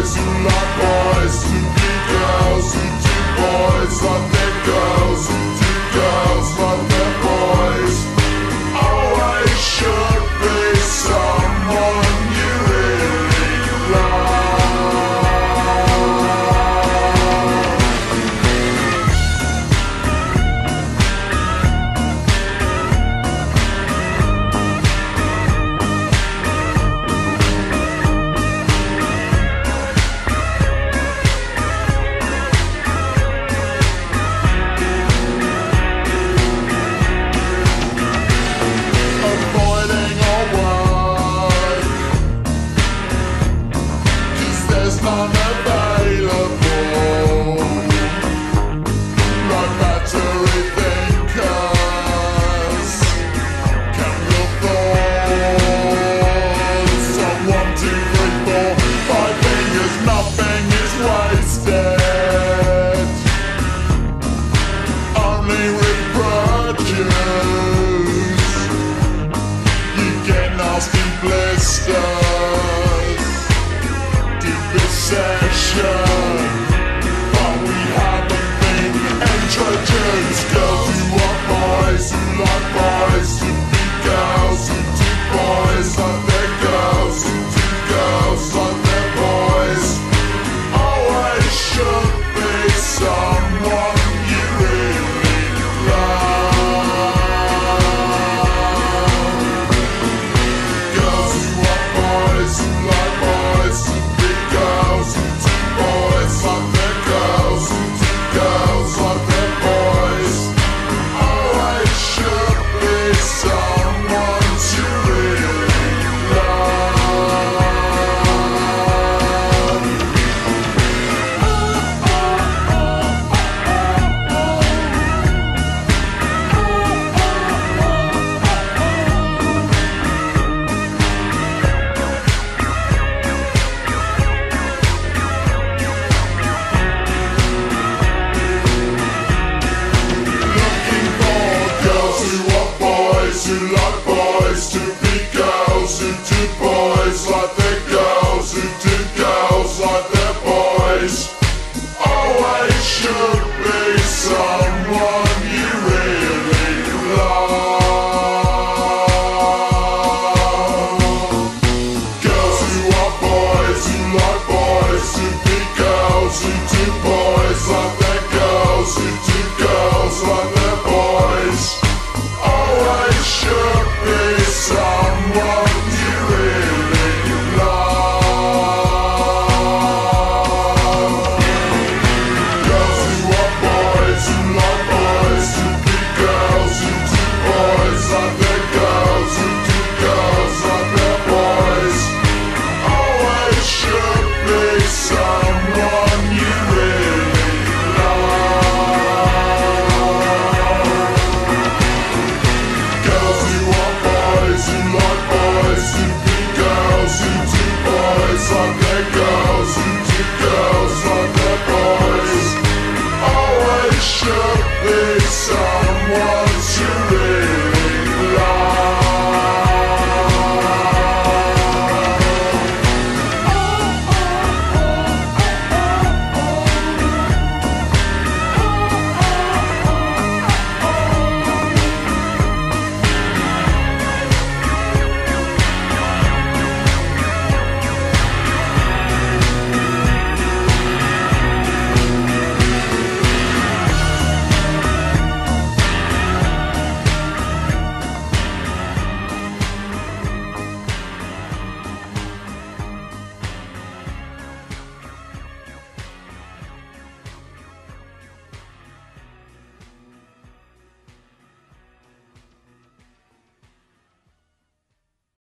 boys, who like boys, who be girls, who do boys, like them girls, has been who like boys, to be girls who do boys like their girls, who do girls like their boys.